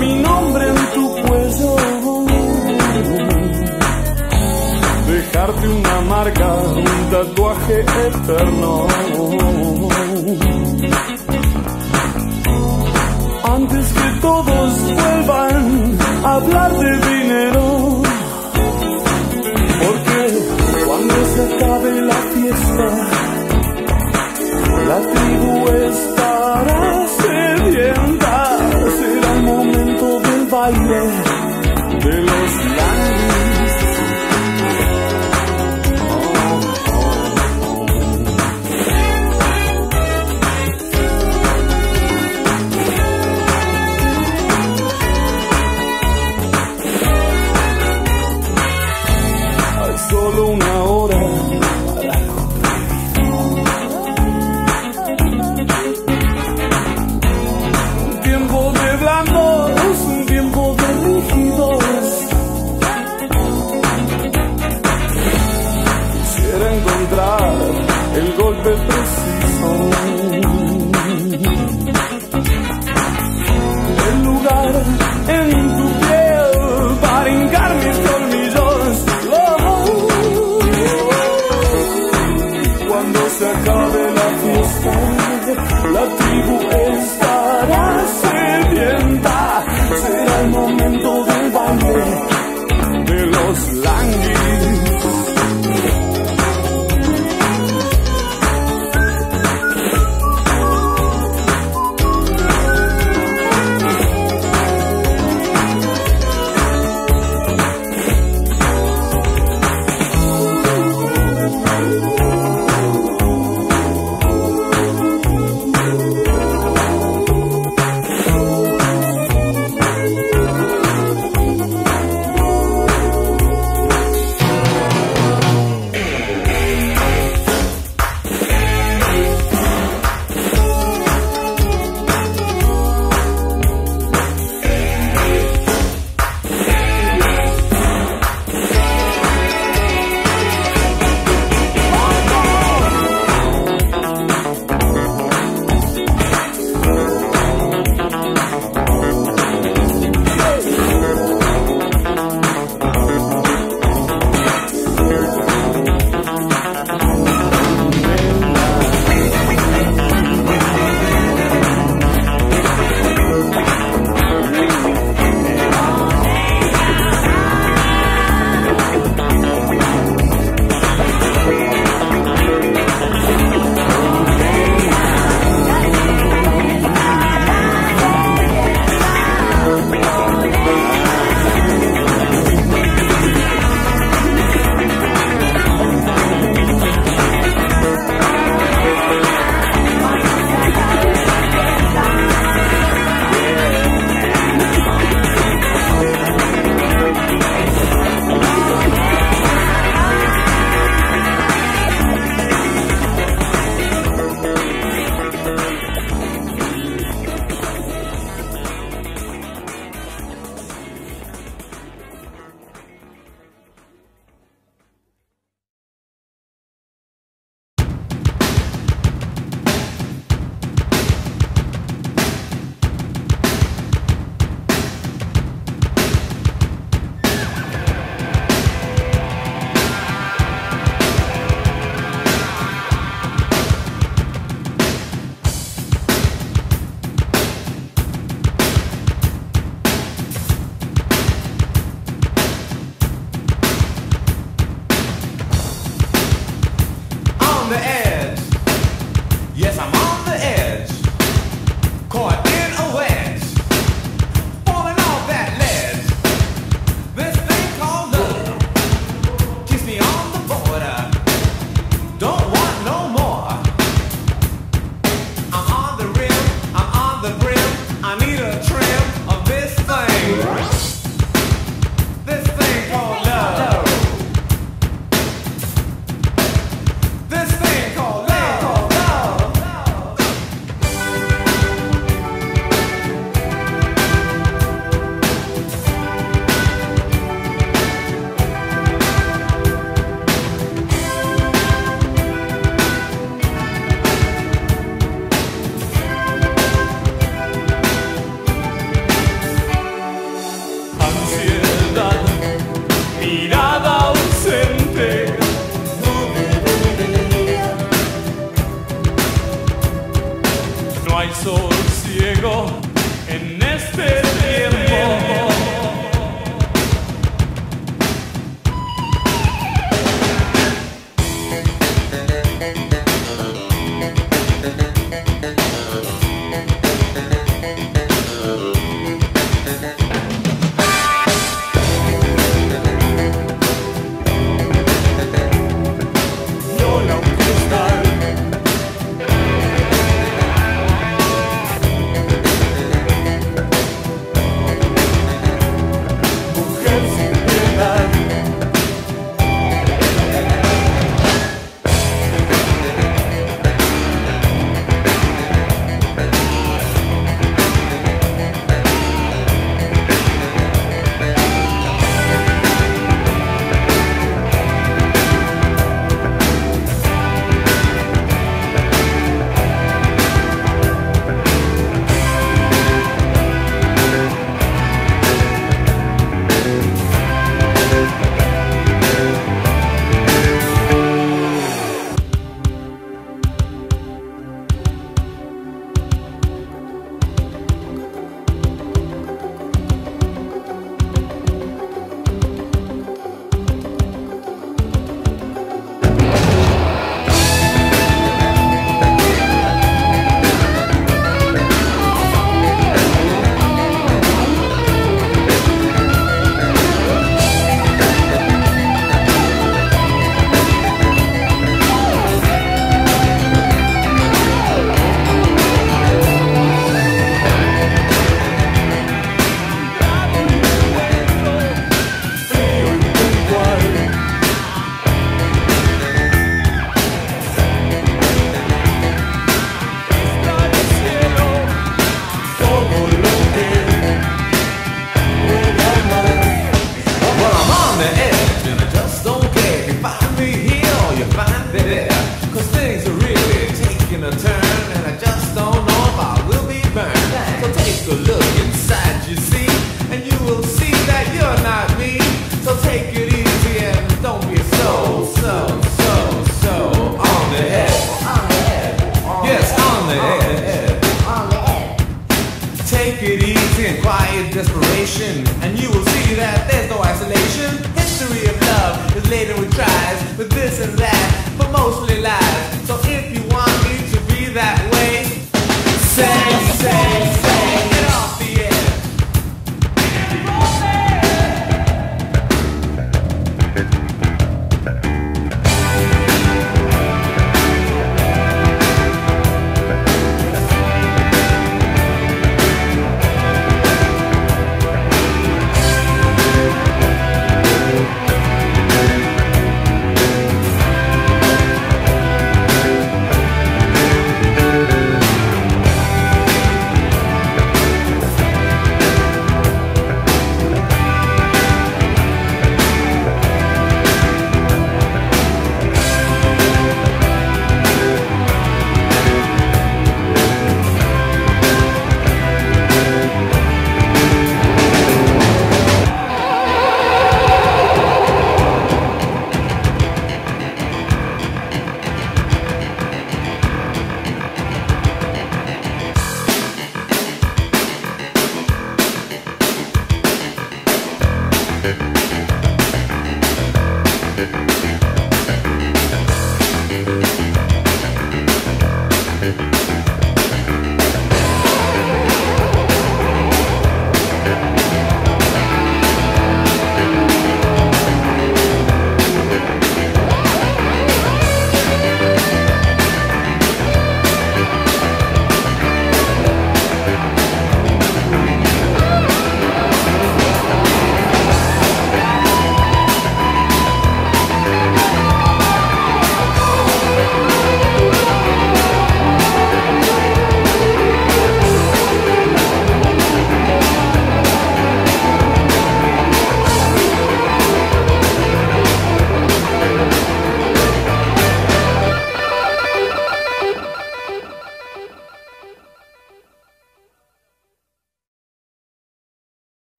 mi nombre en tu cuello. Dejarte una marca, un tatuaje eterno. Antes que todos vuelvan a hablar de mí Yeah.